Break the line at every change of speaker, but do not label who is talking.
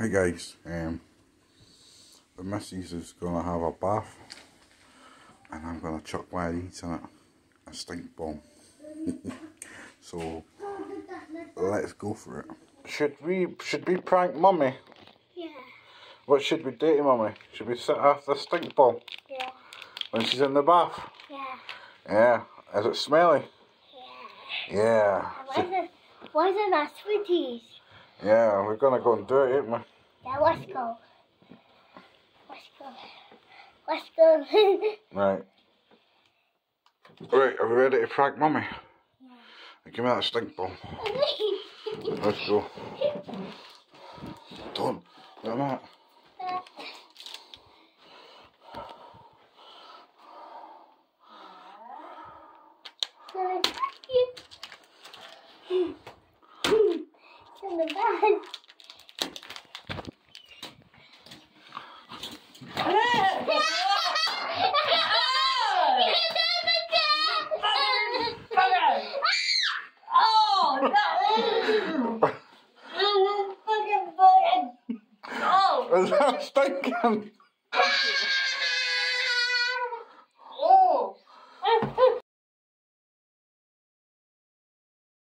Hey guys, um, the missus is going to have a bath and I'm going to chuck my eats in it, a stink bomb. so, let's go for it. Should we, should we prank mummy?
Yeah.
What should we do to mummy? Should we set off the stink bomb
Yeah.
when she's in the bath?
Yeah.
Yeah. Is it smelly? Yeah.
Why is it, why is it not sweeties?
Yeah, we're to go and do it, ain't we?
Yeah, let's go. Let's go. Let's go.
Right. Right, are we ready to prank mummy? Yeah. Give me that stink bomb. Let's go. Don't. Look at that.
In the bed.
Oh, no! Oh,
Is that stinking?